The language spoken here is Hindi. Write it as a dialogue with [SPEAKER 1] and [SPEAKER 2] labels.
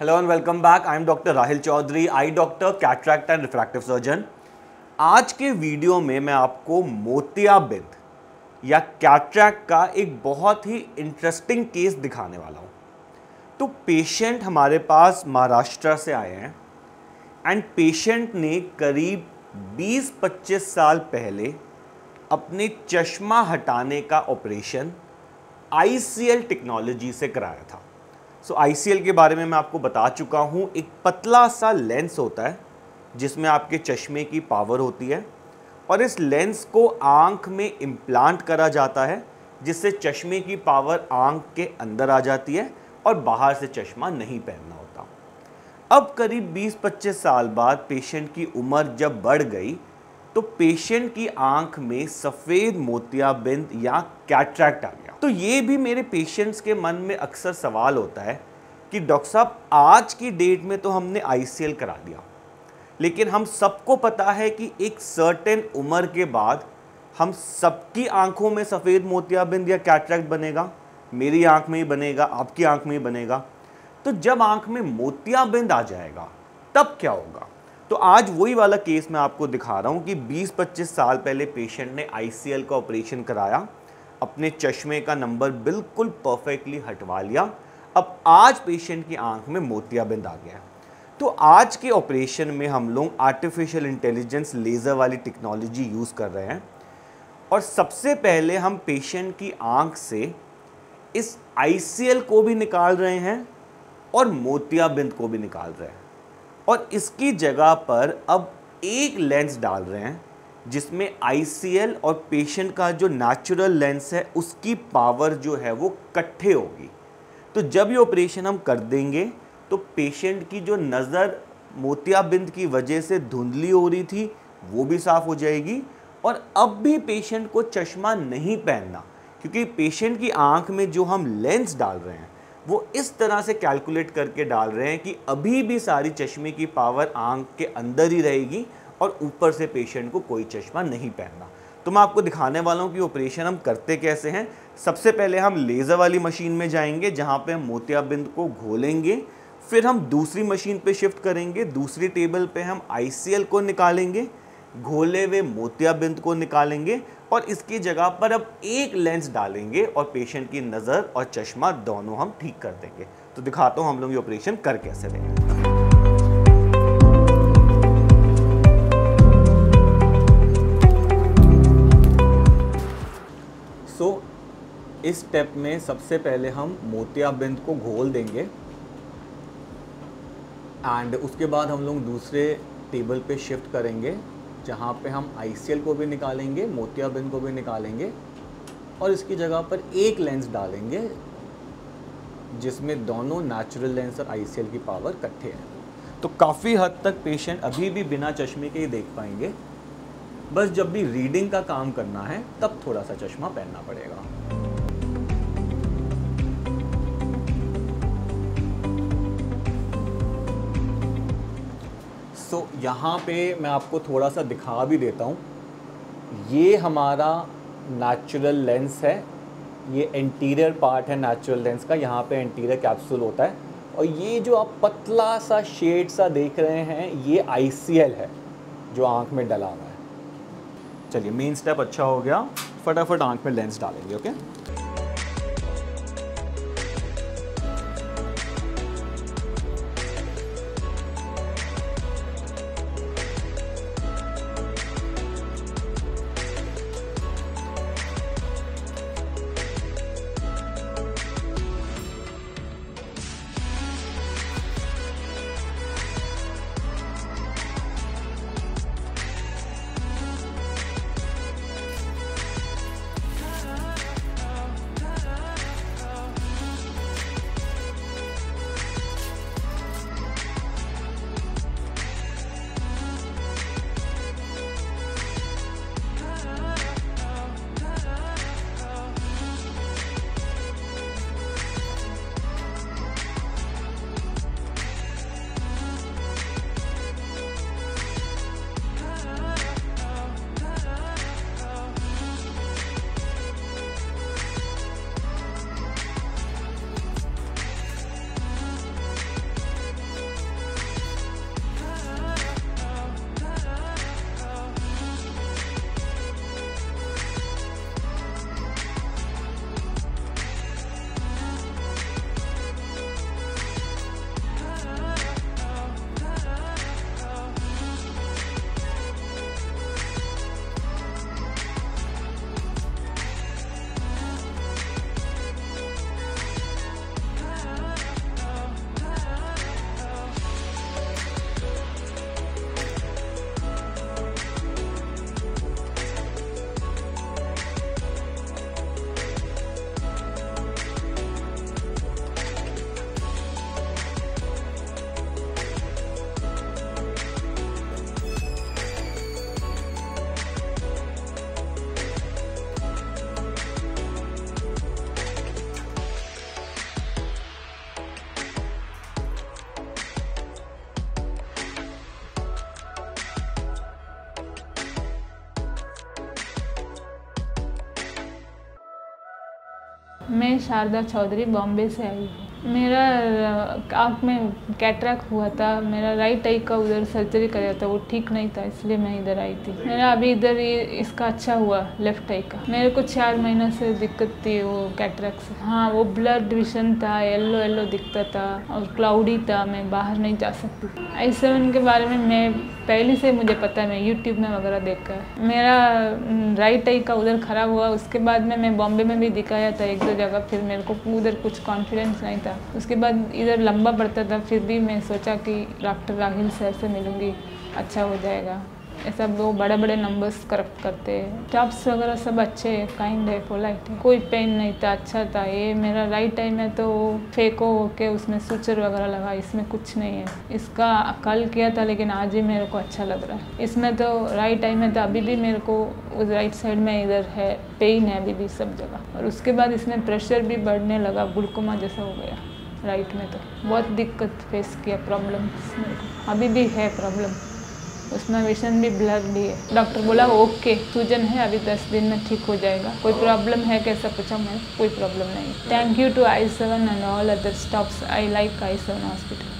[SPEAKER 1] Hello and welcome back I am doctor Rahil Chaudhary eye doctor cataract and refractive surgeon आज के वीडियो में मैं आपको मोतियाबिंद या कैटरैक्ट का एक बहुत ही इंटरेस्टिंग केस दिखाने वाला हूँ। तो पेशेंट हमारे पास महाराष्ट्र से आए हैं एंड पेशेंट ने करीब 20-25 साल पहले अपने चश्मा हटाने का ऑपरेशन आईसीएल टेक्नोलॉजी से कराया था। सो so, आईसीएल के बारे में मैं आपको बता चुका हूँ। एक पतला सा लेंस होता है जिसमें आपके चश्मे की पावर होती है और इस लेंस को आँख में इम्प्लांट करा जाता है जिससे चश्मे की पावर आँख के अंदर आ जाती है और बाहर से चश्मा नहीं पहनना होता। अब करीब 20-25 साल बाद पेशेंट की उम्र जब बढ़ गई तो पेशेंट की आँख में सफ़ेद मोतियाबिंद या कैट्रैक्ट आ गया। तो ये भी मेरे पेशेंट्स के मन में अक्सर सवाल होता है कि डॉक्टर साहब, आज की डेट में तो हमने आईसीएल करा दिया। लेकिन हम सबको पता है कि एक सर्टेन उम्र के बाद हम सबकी आँखों में सफ़ेद मोतियाबिंद या कैट्रैक्ट बनेगा, मेरी आँख में ही बनेगा, आपकी आँख में ही बनेगा। तो जब आँख में मोतियाबिंद आ जाएगा, तब क्या होगा? तो आज वही वाला केस मैं आपको दिखा रहा हूँ कि 20-25 साल पहले पेशेंट ने आईसीएल का ऑपरेशन कराया, अपने चश्मे का नंबर बिल्कुल परफेक्टली हटवा लिया। अब आज पेशेंट की आँख में मोतियाबिंद आ गया तो आज के ऑपरेशन में हम लोग आर्टिफिशियल इंटेलिजेंस, लेज़र वाली टेक्नोलॉजी यूज़ कर रहे हैं। और सबसे पहले हम पेशेंट की आँख से इस आईसीएल को भी निकाल रहे हैं और मोतियाबिंद को भी निकाल रहे हैं। और इसकी जगह पर अब एक लेंस डाल रहे हैं, जिसमें आईसीएल और पेशेंट का जो नेचुरल लेंस है, उसकी पावर जो है वो कट्ठे होगी। तो जब ये ऑपरेशन हम कर देंगे तो पेशेंट की जो नज़र मोतियाबिंद की वजह से धुंधली हो रही थी, वो भी साफ़ हो जाएगी। और अब भी पेशेंट को चश्मा नहीं पहनना, क्योंकि पेशेंट की आँख में जो हम लेंस डाल रहे हैं वो इस तरह से कैलकुलेट करके डाल रहे हैं कि अभी भी सारी चश्मे की पावर आँख के अंदर ही रहेगी और ऊपर से पेशेंट को कोई चश्मा नहीं पहनना। तो मैं आपको दिखाने वाला हूँ कि ऑपरेशन हम करते कैसे हैं। सबसे पहले हम लेज़र वाली मशीन में जाएँगे, जहाँ पे हम मोतियाबिंद को घोलेंगे, फिर हम दूसरी मशीन पे शिफ्ट करेंगे, दूसरी टेबल पे हम आईसीएल को निकालेंगे, घोले हुए मोतियाबिंद को निकालेंगे और इसकी जगह पर अब एक लेंस डालेंगे और पेशेंट की नज़र और चश्मा दोनों हम ठीक कर देंगे। तो दिखाता हूँ हम लोग ये ऑपरेशन कर कैसे रहे सो so, इस स्टेप में सबसे पहले हम मोतियाबिंद को घोल देंगे एंड उसके बाद हम लोग दूसरे टेबल पे शिफ्ट करेंगे। जहाँ पे हम आईसीएल को भी निकालेंगे, मोतियाबिंद को भी निकालेंगे और इसकी जगह पर एक लेंस डालेंगे जिसमें दोनों नेचुरल लेंस और आईसीएल की पावर इकट्ठे हैं। तो काफ़ी हद तक पेशेंट अभी भी बिना चश्मे के ही देख पाएँगे। बस जब भी रीडिंग का काम करना है, तब थोड़ा सा चश्मा पहनना पड़ेगा। सो so, यहाँ पे मैं आपको थोड़ा सा दिखा भी देता हूँ। ये हमारा नेचुरल लेंस है। ये इंटीरियर पार्ट है नेचुरल लेंस का। यहाँ पे इंटीरियर कैप्सूल होता है। और ये जो आप पतला सा शेड सा देख रहे हैं ये आईसीएल है जो आँख में डला हुआ है। चलिए मेन स्टेप अच्छा हो गया। फटाफट आँख में लेंस डालेंगे ओके
[SPEAKER 2] मैं शारदा चौधरी बॉम्बे से आई हूँ। मेरा आँख में कैटरैक हुआ था, मेरा राइट आई का उधर सर्जरी कराया था, वो ठीक नहीं था, इसलिए मैं इधर आई थी। मेरा अभी इधर इसका अच्छा हुआ लेफ़्ट आई का। मेरे को चार महीना से दिक्कत थी वो कैटरैक से। हाँ वो ब्लड विजन था येल्लो येल्लो दिखता था और क्लाउडी था, मैं बाहर नहीं जा सकती। आई सेवन के बारे में मैं, पहले से मुझे पता है, मैं यूट्यूब में वगैरह देखा मेरा राइट आई का उधर ख़राब हुआ, उसके बाद में मैं बॉम्बे में भी दिखाया था एक दो जगह, फिर मेरे को उधर कुछ कॉन्फिडेंस नहीं था। उसके बाद इधर लंबा पड़ता था, फिर भी मैं सोचा कि डॉक्टर राहिल सर से मिलूँगी अच्छा हो जाएगा। ऐसा वो बड़े बड़े नंबर्स करप्ट करते हैं। जॉब्स वगैरह सब अच्छे है काइंड है पोलाइट है। कोई पेन नहीं था अच्छा था। ये मेरा राइट टाइम है तो फेंको के उसमें सुचर वगैरह लगा, इसमें कुछ नहीं है। इसका कल किया था लेकिन आज ही मेरे को अच्छा लग रहा है। इसमें तो राइट टाइम है तो अभी भी मेरे को उस राइट साइड में इधर है पेन है अभी भी सब जगह। और उसके बाद इसमें प्रेशर भी बढ़ने लगा, गुड़कुमा जैसा हो गया राइट में तो। बहुत दिक्कत फेस किया प्रॉब्लम अभी भी है प्रॉब्लम उसमें विशन भी ब्लर भी है। डॉक्टर बोला, ओके, सूजन है, अभी दस दिन में ठीक हो जाएगा। कोई प्रॉब्लम है कैसा पूछा मैं कोई प्रॉब्लम नहीं। Thank you to eye seven and all other staffs I like eye seven hospital